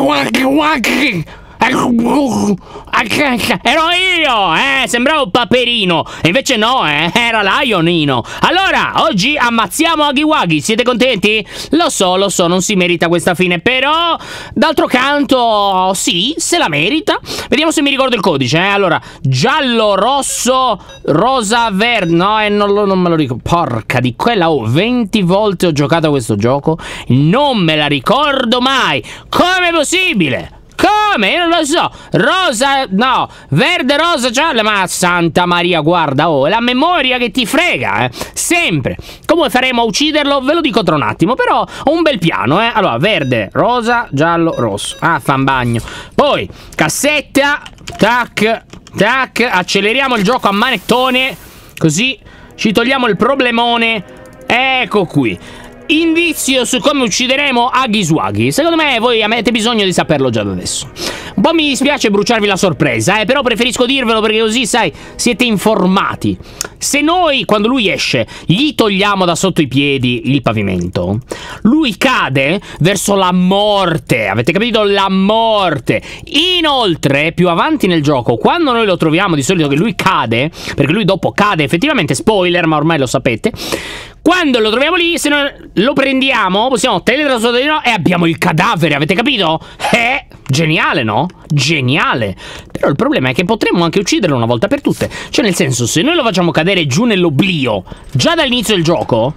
walking, walking. Ero io, eh, sembravo Paperino E invece no, eh, era Lionino. Allora, oggi ammazziamo Agiwagi Siete contenti? Lo so, lo so, non si merita questa fine Però, d'altro canto, sì, se la merita. Vediamo se mi ricordo il codice, eh. Allora, giallo, rosso, rosa, verde No, eh, non, non me lo ricordo. Porca di quella, oh, 20 volte ho giocato a questo gioco Non me la ricordo mai. Com'è possibile? Come? Io non lo so. Rosa, no, verde, rosa, giallo. Ma Santa Maria, guarda, oh, è la memoria che ti frega, eh. Sempre. Come faremo a ucciderlo? Ve lo dico tra un attimo, però ho un bel piano, eh. Allora, verde, rosa, giallo, rosso. Ah, fan bagno. Poi, cassetta, tac, tac. Acceleriamo il gioco a manettone. Così ci togliamo il problemone. Ecco qui indizio su come uccideremo Aghiswagi. Secondo me voi avete bisogno di saperlo già da adesso. Un po' mi dispiace bruciarvi la sorpresa, eh, però preferisco dirvelo perché così, sai, siete informati. Se noi, quando lui esce, gli togliamo da sotto i piedi il pavimento, lui cade verso la morte. Avete capito? La morte. Inoltre, più avanti nel gioco, quando noi lo troviamo di solito che lui cade, perché lui dopo cade effettivamente, spoiler, ma ormai lo sapete, quando lo troviamo lì, se noi lo prendiamo, possiamo no e abbiamo il cadavere, avete capito? Eh, geniale, no? Geniale. Però il problema è che potremmo anche ucciderlo una volta per tutte. Cioè, nel senso, se noi lo facciamo cadere giù nell'oblio, già dall'inizio del gioco,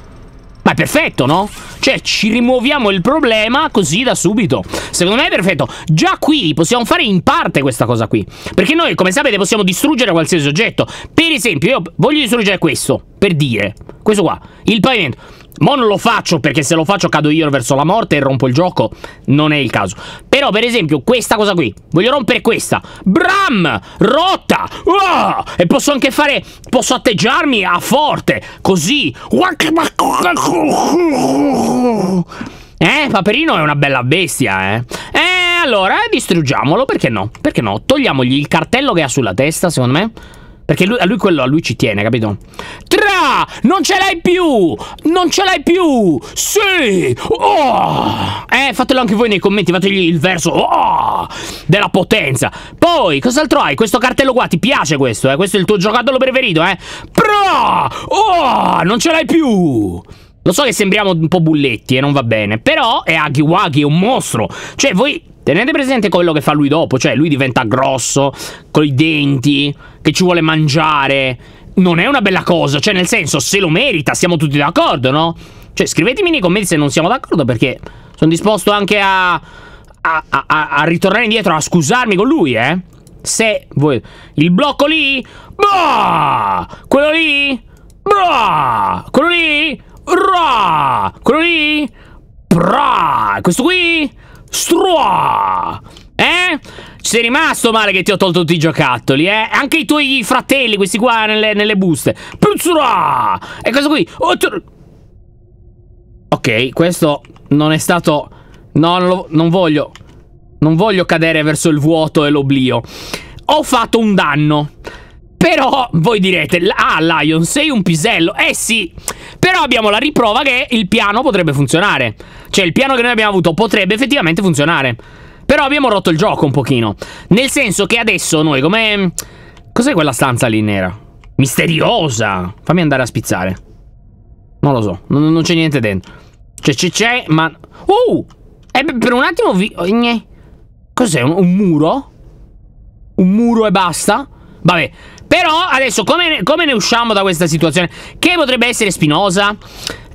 ma è perfetto, no? Cioè, ci rimuoviamo il problema così da subito. Secondo me è perfetto. Già qui possiamo fare in parte questa cosa qui. Perché noi, come sapete, possiamo distruggere qualsiasi oggetto. Per esempio, io voglio distruggere questo, per dire. Questo qua, il pavimento. Mo non lo faccio perché se lo faccio cado io verso la morte e rompo il gioco. Non è il caso. Però, per esempio, questa cosa qui. Voglio rompere questa. Bram! Rotta! Uh! E posso anche fare... Posso atteggiarmi a forte. Così. Eh, Paperino è una bella bestia, eh. Eh, allora, distruggiamolo, perché no? Perché no? Togliamogli il cartello che ha sulla testa, secondo me. Perché lui, a lui quello a lui ci tiene, capito? Tra! Non ce l'hai più! Non ce l'hai più! Sì! Oh! Eh, fatelo anche voi nei commenti, fategli il verso oh! della potenza. Poi, cos'altro hai? Questo cartello qua, ti piace questo, eh? Questo è il tuo giocattolo preferito, eh? Pro! Oh! Non ce l'hai più! Lo so che sembriamo un po' bulletti e non va bene, però è Agiwagi, è un mostro. Cioè, voi tenete presente quello che fa lui dopo, cioè lui diventa grosso, con i denti, che ci vuole mangiare. Non è una bella cosa, cioè nel senso, se lo merita, siamo tutti d'accordo, no? Cioè, scrivetemi nei commenti se non siamo d'accordo perché sono disposto anche a, a, a, a, ritornare indietro, a scusarmi con lui, eh? Se voi... Il blocco lì... Bah! Quello lì... Bah! Quello lì... Ra! Quello lì... Pra! Questo qui... Strua! Eh? Ci sei rimasto male che ti ho tolto tutti i giocattoli, eh? Anche i tuoi fratelli, questi qua nelle, nelle buste. Puzzura! E questo qui. Oh, ok, questo non è stato... No, non, lo, non voglio... Non voglio cadere verso il vuoto e l'oblio. Ho fatto un danno. Però voi direte, ah Lion, sei un pisello. Eh sì, però abbiamo la riprova che il piano potrebbe funzionare. Cioè il piano che noi abbiamo avuto potrebbe effettivamente funzionare. Però abbiamo rotto il gioco un pochino. Nel senso che adesso noi come... Cos'è quella stanza lì nera? Misteriosa! Fammi andare a spizzare. Non lo so, non, non c'è niente dentro. Cioè c'è, c'è, ma... Uh! Eh, per un attimo vi... Cos'è? Un, un, muro? Un muro e basta? Vabbè. Però adesso come, come ne usciamo da questa situazione? Che potrebbe essere spinosa?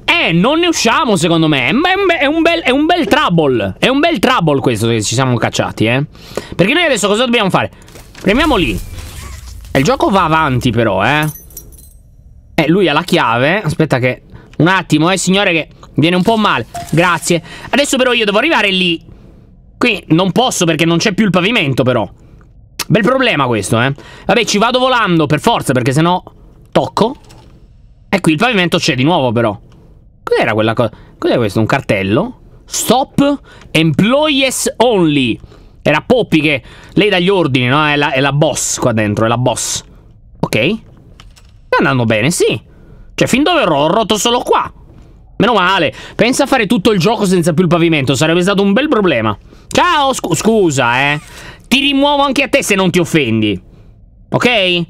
Eh, non ne usciamo secondo me. È un, è bel, è un bel trouble. È un bel trouble questo che ci siamo cacciati, eh. Perché noi adesso cosa dobbiamo fare? Premiamo lì. E il gioco va avanti però, eh. Eh, lui ha la chiave. Aspetta che... Un attimo, eh, signore, che viene un po' male. Grazie. Adesso però io devo arrivare lì. Qui non posso perché non c'è più il pavimento, però. Bel problema questo, eh. Vabbè, ci vado volando per forza, perché sennò... Tocco. E qui il pavimento c'è di nuovo, però. Cos'era quella cosa? Cos'è questo? Un cartello? Stop employees only. Era Poppy che... Lei dà gli ordini, no? È la, è la boss qua dentro, è la boss. Ok. Sta andando bene, sì. Cioè, fin dove ero? Ho rotto solo qua. Meno male. Pensa a fare tutto il gioco senza più il pavimento. Sarebbe stato un bel problema. Ciao, scu scusa, eh. Ti rimuovo anche a te se non ti offendi. Ok?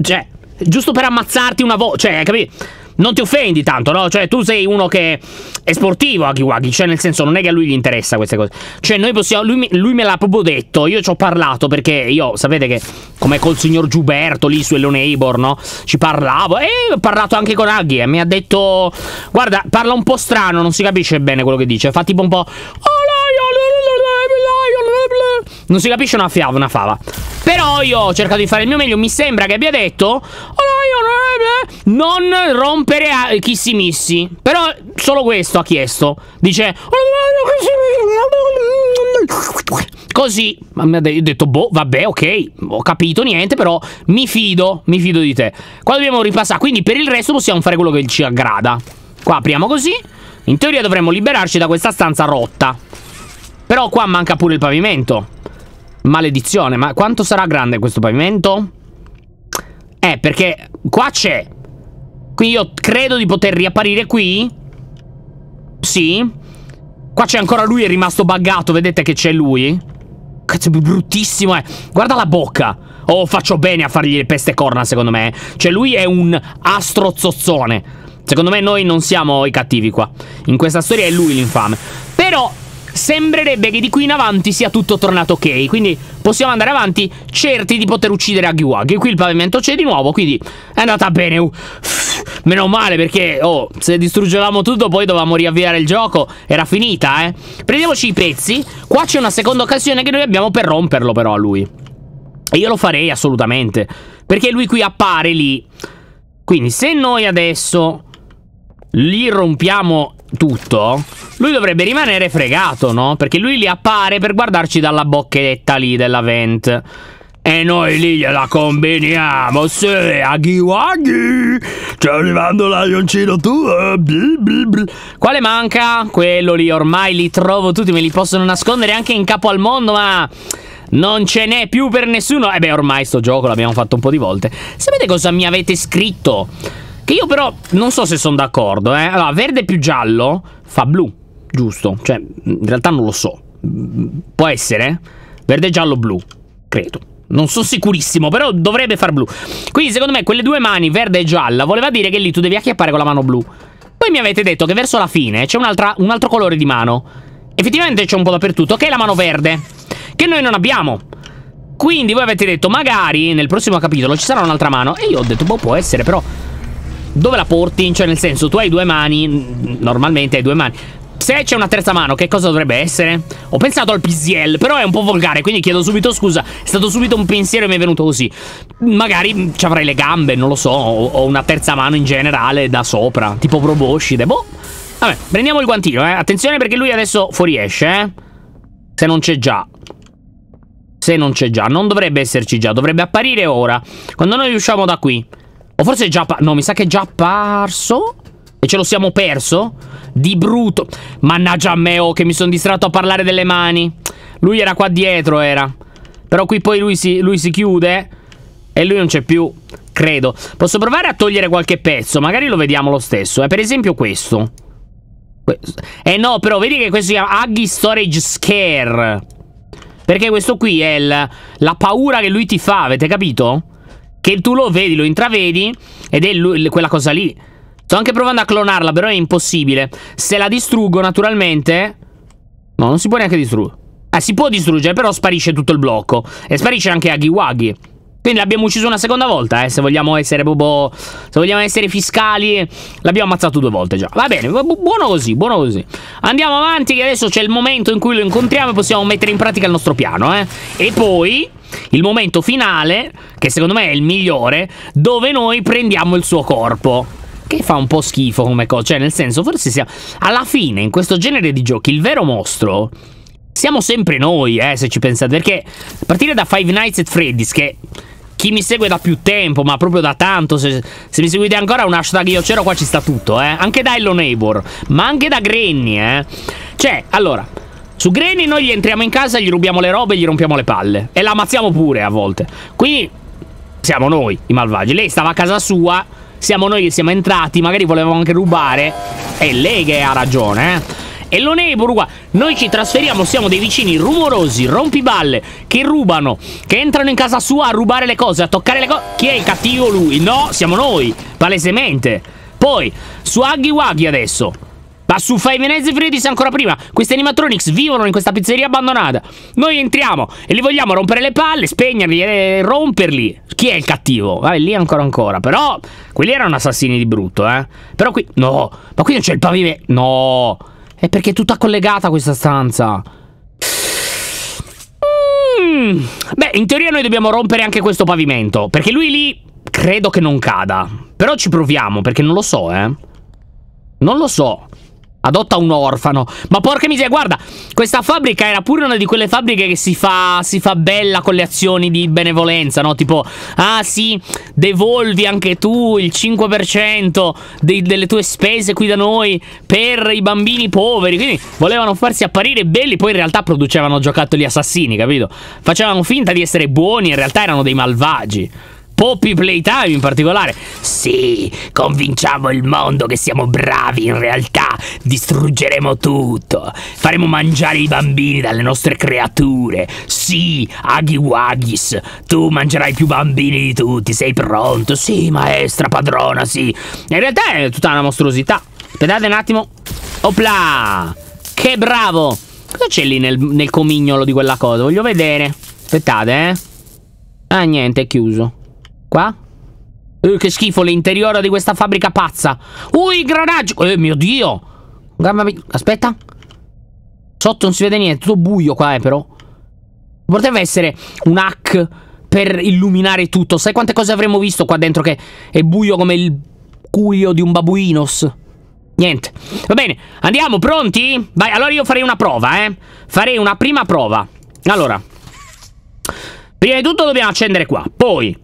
Cioè, giusto per ammazzarti una volta. Cioè, capito? non ti offendi tanto, no? Cioè, tu sei uno che è sportivo, Akiwagi. Cioè, nel senso, non è che a lui gli interessa queste cose. Cioè, noi possiamo. Lui, lui me l'ha proprio detto. Io ci ho parlato perché io, sapete che, come col signor Giuberto lì su Hello Neighbor, no? Ci parlavo. E ho parlato anche con Aghi e mi ha detto. Guarda, parla un po' strano, non si capisce bene quello che dice. Fa tipo un po'. Non si capisce una fiava, una fava. Però io ho cercato di fare il mio meglio. Mi sembra che abbia detto. Non rompere a chissimissi. Però solo questo ha chiesto. Dice. Così. Ma mi ha detto, boh, vabbè, ok. Ho capito niente, però mi fido. Mi fido di te. Qua dobbiamo ripassare. Quindi per il resto possiamo fare quello che ci aggrada. Qua apriamo così. In teoria dovremmo liberarci da questa stanza rotta. Però qua manca pure il pavimento. Maledizione, ma quanto sarà grande questo pavimento? Eh, perché qua c'è. Quindi io credo di poter riapparire qui. Sì. Qua c'è ancora lui, è rimasto buggato, vedete che c'è lui? Cazzo, è bruttissimo, eh. Guarda la bocca. Oh, faccio bene a fargli le peste corna, secondo me. Cioè, lui è un astrozozzone. Secondo me noi non siamo i cattivi qua. In questa storia è lui l'infame. Però sembrerebbe che di qui in avanti sia tutto tornato ok. Quindi possiamo andare avanti certi di poter uccidere Agiwagi. Qui il pavimento c'è di nuovo, quindi è andata bene. Uff, meno male perché, oh, se distruggevamo tutto poi dovevamo riavviare il gioco. Era finita, eh. Prendiamoci i pezzi. Qua c'è una seconda occasione che noi abbiamo per romperlo però a lui. E io lo farei assolutamente. Perché lui qui appare lì. Quindi se noi adesso li rompiamo tutto, lui dovrebbe rimanere fregato, no? Perché lui li appare per guardarci dalla bocchetta lì della vent. E noi lì gliela combiniamo, sì, aghi waghi, sta arrivando bli bli bli. Quale manca? Quello lì, ormai li trovo tutti, me li possono nascondere anche in capo al mondo, ma... Non ce n'è più per nessuno. E eh beh, ormai sto gioco l'abbiamo fatto un po' di volte. Sapete cosa mi avete scritto? Che io però non so se sono d'accordo, eh. Allora, verde più giallo fa blu, giusto? Cioè, in realtà non lo so. Può essere? Verde, giallo, blu, credo. Non sono sicurissimo, però dovrebbe far blu. Quindi, secondo me, quelle due mani, verde e gialla, voleva dire che lì tu devi acchiappare con la mano blu. Poi mi avete detto che verso la fine c'è un, un altro colore di mano. Effettivamente c'è un po' dappertutto, che è la mano verde. Che noi non abbiamo. Quindi voi avete detto, magari nel prossimo capitolo ci sarà un'altra mano. E io ho detto, boh, può essere, però dove la porti? Cioè, nel senso, tu hai due mani, normalmente hai due mani. Se c'è una terza mano, che cosa dovrebbe essere? Ho pensato al PCL, però è un po' volgare, quindi chiedo subito scusa. È stato subito un pensiero e mi è venuto così. Magari ci avrei le gambe, non lo so, o, una terza mano in generale da sopra, tipo Proboshide. Boh. Vabbè, prendiamo il guantino, eh. Attenzione perché lui adesso fuoriesce, eh. Se non c'è già. Se non c'è già. Non dovrebbe esserci già, dovrebbe apparire ora. Quando noi usciamo da qui. O forse è già... No, mi sa che è già apparso. E ce lo siamo perso? Di brutto. Mannaggia a me, oh, che mi sono distratto a parlare delle mani. Lui era qua dietro, era. Però qui poi lui si, lui si chiude. E lui non c'è più. Credo. Posso provare a togliere qualche pezzo. Magari lo vediamo lo stesso. Eh, per esempio questo. Eh no, però vedi che questo si chiama Aggie Storage Scare. Perché questo qui è il, la paura che lui ti fa, avete capito? Che tu lo vedi, lo intravedi ed è lui, quella cosa lì. Sto anche provando a clonarla, però è impossibile. Se la distruggo, naturalmente... No, non si può neanche distruggere. Eh, si può distruggere, però sparisce tutto il blocco. E sparisce anche Agiwagi. Quindi l'abbiamo ucciso una seconda volta, eh, se vogliamo essere proprio... Se vogliamo essere fiscali, l'abbiamo ammazzato due volte già. Va bene, bu buono così, buono così. Andiamo avanti che adesso c'è il momento in cui lo incontriamo e possiamo mettere in pratica il nostro piano, eh. E poi il momento finale, che secondo me è il migliore, dove noi prendiamo il suo corpo. Che fa un po' schifo come cosa, cioè nel senso, forse siamo... Alla fine, in questo genere di giochi, il vero mostro... Siamo sempre noi, eh, se ci pensate, perché a partire da Five Nights at Freddy's, che chi mi segue da più tempo, ma proprio da tanto, se, se mi seguite ancora un hashtag io c'ero qua ci sta tutto, eh. Anche da Hello Neighbor, ma anche da Granny, eh. Cioè, allora, su Granny noi gli entriamo in casa, gli rubiamo le robe e gli rompiamo le palle. E la ammazziamo pure a volte. Quindi siamo noi i malvagi. Lei stava a casa sua, siamo noi che siamo entrati, magari volevamo anche rubare. È lei che ha ragione, eh. E è pure qua. Noi ci trasferiamo, siamo dei vicini rumorosi, rompiballe, che rubano, che entrano in casa sua a rubare le cose, a toccare le cose. Chi è il cattivo? Lui. No, siamo noi, palesemente. Poi, su Huggy Wuggy adesso. Ma su Five Nights at Freddy's ancora prima. Questi animatronics vivono in questa pizzeria abbandonata. Noi entriamo e li vogliamo rompere le palle, spegnerli e romperli. Chi è il cattivo? Vabbè, lì ancora ancora. Però quelli erano assassini di brutto, eh. Però qui... No, ma qui non c'è il pavimento. No. È perché è tutta collegata questa stanza. Mm. Beh, in teoria noi dobbiamo rompere anche questo pavimento. Perché lui lì credo che non cada. Però ci proviamo, perché non lo so, eh. Non lo so. Adotta un orfano. Ma porca miseria, guarda, questa fabbrica era pure una di quelle fabbriche che si fa, si fa bella con le azioni di benevolenza, no? Tipo, ah sì, devolvi anche tu il 5% dei, delle tue spese qui da noi per i bambini poveri. Quindi volevano farsi apparire belli, poi in realtà producevano giocattoli assassini, capito? Facevano finta di essere buoni, in realtà erano dei malvagi. Poppy Playtime in particolare. Sì, convinciamo il mondo che siamo bravi in realtà. Distruggeremo tutto. Faremo mangiare i bambini dalle nostre creature. Sì, Aghi Waghis, tu mangerai più bambini di tutti. Sei pronto? Sì, maestra, padrona, sì. In realtà è tutta una mostruosità. Aspettate un attimo. Opla! Che bravo! Cosa c'è lì nel, nel comignolo di quella cosa? Voglio vedere. Aspettate, eh. Ah, niente, è chiuso. Qua? Eh, che schifo l'interiore di questa fabbrica pazza. Ui, granaggi. Eh, mio Dio. Gamma. Aspetta. Sotto non si vede niente, tutto buio qua, eh, però. Potrebbe essere un hack per illuminare tutto. Sai quante cose avremmo visto qua dentro che è buio come il culo di un babuinos? Niente. Va bene, andiamo, pronti? Vai, allora io farei una prova, eh. Farei una prima prova. Allora. Prima di tutto dobbiamo accendere qua. Poi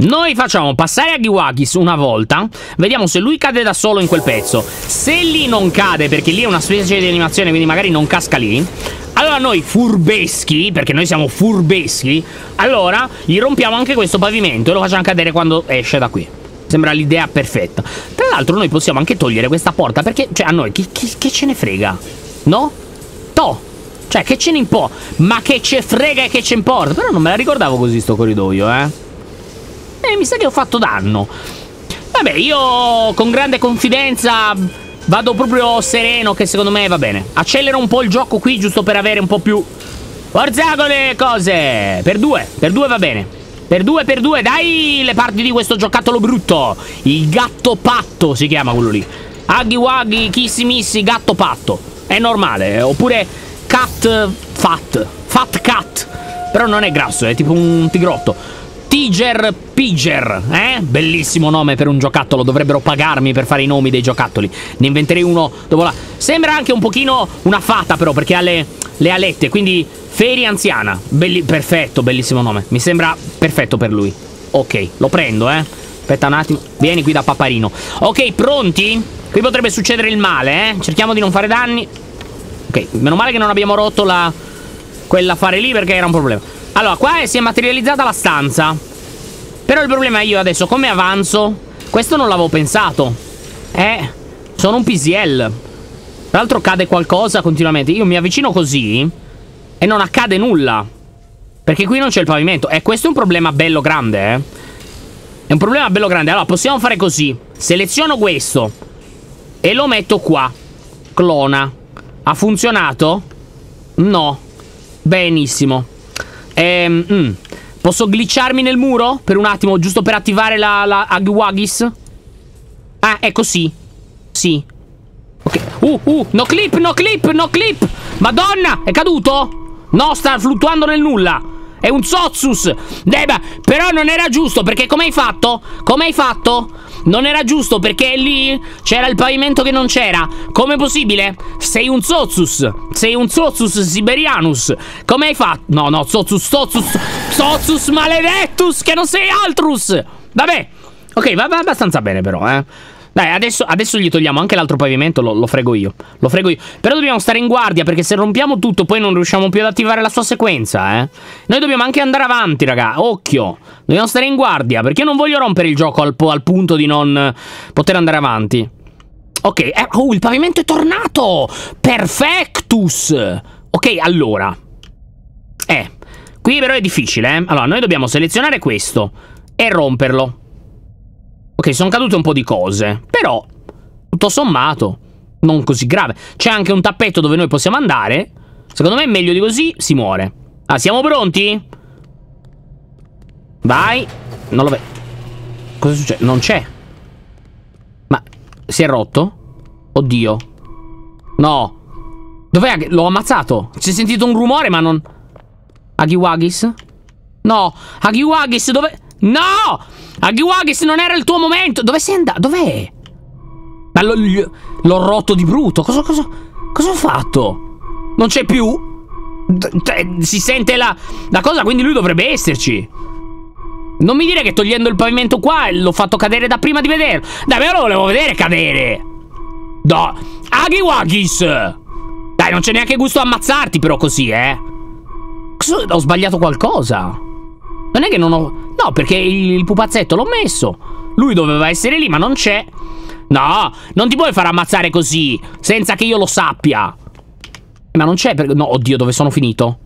noi facciamo passare a Giwakis una volta, vediamo se lui cade da solo in quel pezzo. Se lì non cade, perché lì è una specie di animazione, quindi magari non casca lì, allora noi furbeschi, perché noi siamo furbeschi, allora gli rompiamo anche questo pavimento e lo facciamo cadere quando esce da qui. Sembra l'idea perfetta. Tra l'altro noi possiamo anche togliere questa porta, perché, cioè, a noi chi, chi, che ce ne frega? No? To! Cioè, che ce ne importa? Ma che ce frega e che ce importa? Però non me la ricordavo così sto corridoio, eh. E mi sa che ho fatto danno. Vabbè, io con grande confidenza vado proprio sereno che secondo me va bene. Accelero un po' il gioco qui giusto per avere un po' più... Forza con le cose! Per due, per due va bene. Per due, per due, dai le parti di questo giocattolo brutto. Il gatto patto si chiama quello lì. Aghi waghi, kissi missi, gatto patto. È normale. Oppure cat fat. Fat cat. Però non è grasso, è tipo un tigrotto. Tiger Piger, eh? Bellissimo nome per un giocattolo, dovrebbero pagarmi per fare i nomi dei giocattoli. Ne inventerei uno dopo la... Sembra anche un pochino una fata però, perché ha le, le alette, quindi Feri anziana. Belli... perfetto, bellissimo nome. Mi sembra perfetto per lui. Ok, lo prendo, eh. Aspetta un attimo. Vieni qui da paparino. Ok, pronti? Qui potrebbe succedere il male, eh. Cerchiamo di non fare danni. Ok, meno male che non abbiamo rotto la... Quell'affare lì perché era un problema. Allora, qua si è materializzata la stanza. Però il problema è io adesso come avanzo? Questo non l'avevo pensato. Eh, sono un PCL. Tra l'altro cade qualcosa continuamente. Io mi avvicino così e non accade nulla. Perché qui non c'è il pavimento. E questo è un problema bello grande, eh. È un problema bello grande. Allora, possiamo fare così. Seleziono questo e lo metto qua. Clona. Ha funzionato? No. Benissimo. Ehm, mm. Posso glitcharmi nel muro? Per un attimo, giusto per attivare la, la Agwagis? Ah, ecco sì. Sì. Ok. Uh, uh, no clip, no clip, no clip. Madonna, è caduto? No, sta fluttuando nel nulla. È un Sotsus. Deba, però non era giusto, perché come hai fatto? Come hai fatto? Non era giusto perché lì c'era il pavimento che non c'era. Com'è possibile? Sei un Zotsus. Sei un Zotsus siberianus. Come hai fatto? No, no, Zotsus, Zotsus, Zotsus maledettus, che non sei altrus. Vabbè. Ok, va, va abbastanza bene però, eh. Dai, adesso, adesso gli togliamo anche l'altro pavimento, lo, lo, frego io. Lo frego io. Però dobbiamo stare in guardia, perché se rompiamo tutto poi non riusciamo più ad attivare la sua sequenza, eh. Noi dobbiamo anche andare avanti, raga. Occhio. Dobbiamo stare in guardia, perché io non voglio rompere il gioco al, al punto di non poter andare avanti. Ok, eh, oh, il pavimento è tornato! Perfectus! Ok, allora. Eh, qui però è difficile, eh. Allora, noi dobbiamo selezionare questo e romperlo. Ok, sono cadute un po' di cose, però, tutto sommato, non così grave. C'è anche un tappetto dove noi possiamo andare. Secondo me meglio di così, si muore. Ah, siamo pronti? Vai. Non lo vedo. Cosa succede? Non c'è. Ma si è rotto? Oddio. No. Dov'è? L'ho ammazzato. Si è sentito un rumore, ma non... Agiwagis? No. Agiwagis, dove... No! Agiwagis, non era il tuo momento. Dove sei andato? Dov'è? Ma l'ho rotto di brutto. Cosa, cosa, cosa ho fatto? Non c'è più? Si sente la, la cosa, quindi lui dovrebbe esserci. Non mi dire che togliendo il pavimento qua l'ho fatto cadere da prima di vederlo. Dai, ma lo volevo vedere cadere. No. Agiwagis! Dai, non c'è neanche gusto ammazzarti però così, eh. Ho sbagliato qualcosa. Non è che non ho... No, perché il, pupazzetto l'ho messo. Lui doveva essere lì, ma non c'è. No, non ti puoi far ammazzare così, senza che io lo sappia. Ma non c'è... Per... No, oddio, dove sono finito?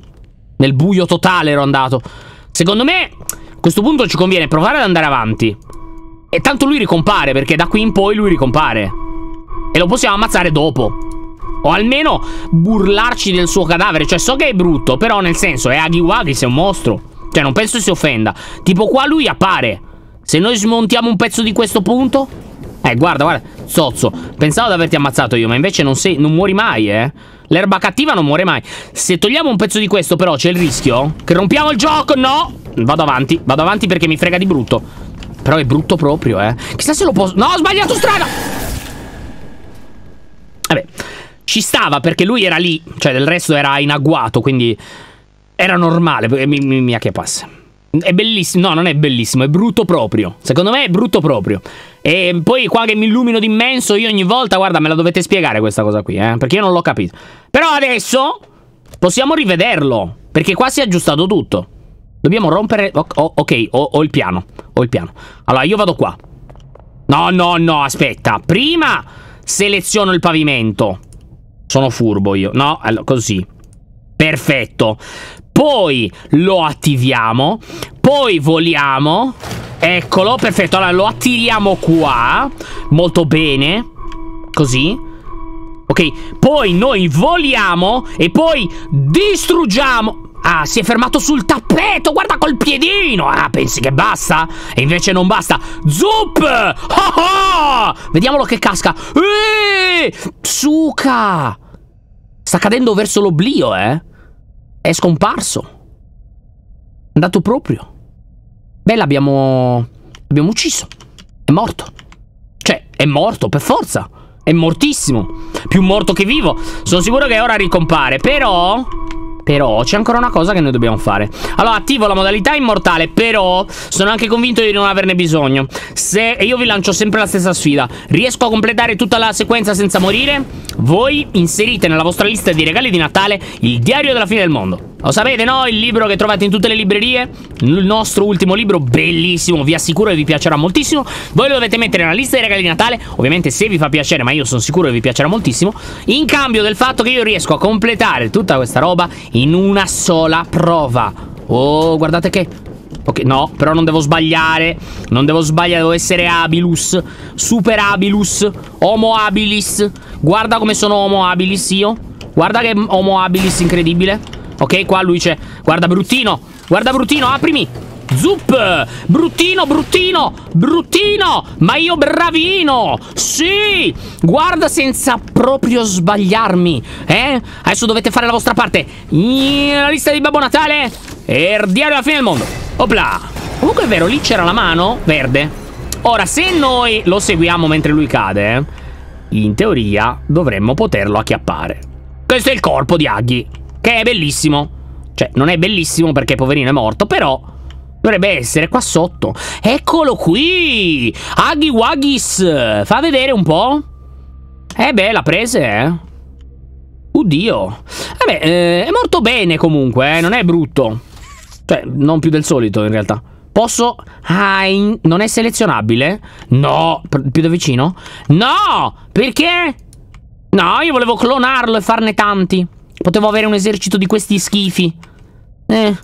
Nel buio totale ero andato. Secondo me, a questo punto ci conviene provare ad andare avanti. E tanto lui ricompare, perché da qui in poi lui ricompare. E lo possiamo ammazzare dopo. O almeno burlarci del suo cadavere. Cioè, so che è brutto, però nel senso, è Agiwagi, sei un mostro. Cioè, non penso si offenda. Tipo, qua lui appare. Se noi smontiamo un pezzo di questo punto... Eh, guarda, guarda. Zozzo. Pensavo di averti ammazzato io, ma invece non, sei, non muori mai, eh. L'erba cattiva non muore mai. Se togliamo un pezzo di questo, però, c'è il rischio che rompiamo il gioco. No! Vado avanti. Vado avanti perché mi frega di brutto. Però è brutto proprio, eh. Chissà se lo posso... No, ho sbagliato strada! Vabbè. Ci stava perché lui era lì. Cioè, del resto era in agguato, quindi... Era normale, mi, mi, mi che passa. È bellissimo, no, non è bellissimo, è brutto proprio. Secondo me è brutto proprio. E poi qua che mi illumino d'immenso, io ogni volta, guarda, me la dovete spiegare questa cosa qui, eh, perché io non l'ho capito. Però adesso possiamo rivederlo, perché qua si è aggiustato tutto. Dobbiamo rompere... Oh, ok, ho, ho il piano, ho il piano. Allora, io vado qua. No, no, no, aspetta. Prima seleziono il pavimento. Sono furbo io. No, allora, così. Perfetto poi lo attiviamo, poi voliamo, eccolo, perfetto, allora lo attiriamo qua, molto bene, così, ok, poi noi voliamo e poi distruggiamo... Ah, si è fermato sul tappeto, guarda col piedino! Ah, pensi che basta? E invece non basta. Zup! Oh oh! Vediamolo che casca. Eeeh! Suca! Sta cadendo verso l'oblio, eh? È scomparso. È andato proprio. Beh, l'abbiamo... L'abbiamo ucciso. È morto. Cioè, è morto, per forza. È mortissimo. Più morto che vivo. Sono sicuro che ora ricompare. Però... Però c'è ancora una cosa che noi dobbiamo fare. Allora attivo la modalità immortale Però sono anche convinto di non averne bisogno. Se io vi lancio sempre la stessa sfida. Riesco a completare tutta la sequenza senza morire? Voi inserite nella vostra lista di regali di Natale Il diario della fine del mondo lo sapete, no? Il libro che trovate in tutte le librerie. Il nostro ultimo libro, bellissimo, vi assicuro che vi piacerà moltissimo. Voi lo dovete mettere nella lista dei regali di Natale. Ovviamente se vi fa piacere, ma io sono sicuro che vi piacerà moltissimo. In cambio del fatto che io riesco a completare tutta questa roba in una sola prova. Oh, guardate che... Ok, no, però non devo sbagliare. Non devo sbagliare, devo essere Abilus. Super Abilus. Homo Habilis. Guarda come sono Homo Habilis io. Guarda che Homo Habilis incredibile. Ok, qua lui c'è. Guarda, bruttino. Guarda, bruttino, aprimi. Zup! Bruttino, bruttino, bruttino! Ma io bravino! Sì! Guarda senza proprio sbagliarmi, eh? Adesso dovete fare la vostra parte. La lista di Babbo Natale e il diario alla fine del mondo. Opla! Comunque è vero, lì c'era la mano verde. Ora, se noi lo seguiamo mentre lui cade, in teoria dovremmo poterlo acchiappare. Questo è il corpo di Aghi. Che è bellissimo. Cioè, non è bellissimo perché poverino è morto, però... Dovrebbe essere qua sotto. Eccolo qui! Aghi Waggis! Fa vedere un po'. Eh beh, l'ha presa, eh. Oddio. Vabbè, eh, è morto bene comunque, eh. Non è brutto. Cioè, non più del solito in realtà. Posso... Ah, in... non è selezionabile? No. Più da vicino? No! Perché? No, io volevo clonarlo e farne tanti. Potevo avere un esercito di questi schifi. Eh...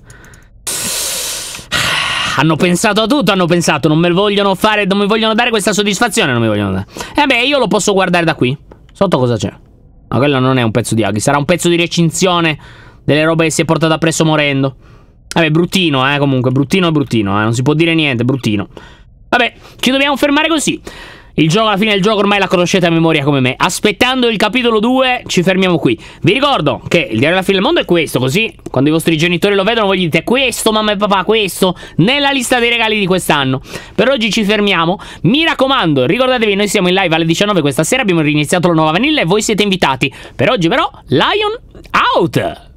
Hanno pensato a tutto, hanno pensato, non me vogliono fare, non mi vogliono dare questa soddisfazione, non mi vogliono dare. Eh beh, io lo posso guardare da qui. Sotto cosa c'è? Ma quello non è un pezzo di aghi, sarà un pezzo di recinzione delle robe che si è portato appresso morendo. Vabbè, bruttino, eh, comunque, bruttino bruttino, eh, non si può dire niente, bruttino. Vabbè, ci dobbiamo fermare così. Il gioco, alla fine del gioco ormai la conoscete a memoria come me. Aspettando il capitolo 2, ci fermiamo qui. Vi ricordo che il diario della fine del mondo è questo, così quando i vostri genitori lo vedono voi gli dite questo, mamma e papà, questo, nella lista dei regali di quest'anno. Per oggi ci fermiamo. Mi raccomando, ricordatevi, noi siamo in live alle 19 questa sera, abbiamo riniziato la nuova vanilla e voi siete invitati. Per oggi però, Lion out!